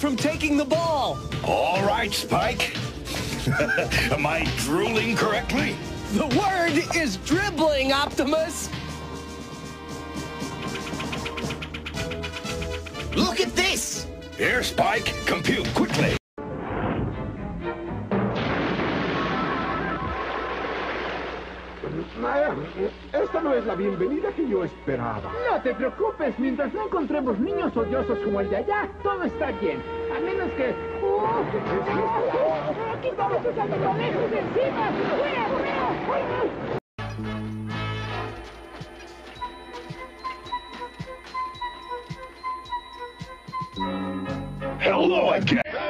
from taking the ball. All right, Spike. Am I drooling correctly? The word is dribbling, Optimus. Look at this! Here, Spike. Compute quickly. Esta no es la bienvenida que yo esperaba. No te preocupes, mientras no encontremos niños odiosos como el de allá, todo está bien. A menos que... ¡Oh! ¡Quitamos tus conejos de encima! ¡Fuera, fuera! Hello again.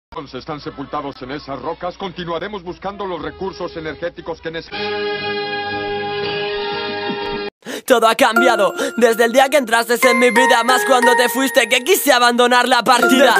Están sepultados en esas rocas. Continuaremos buscando los recursos energéticos que necesitamos. Todo ha cambiado desde el día que entraste en mi vida, más cuando te fuiste que quise abandonar la partida.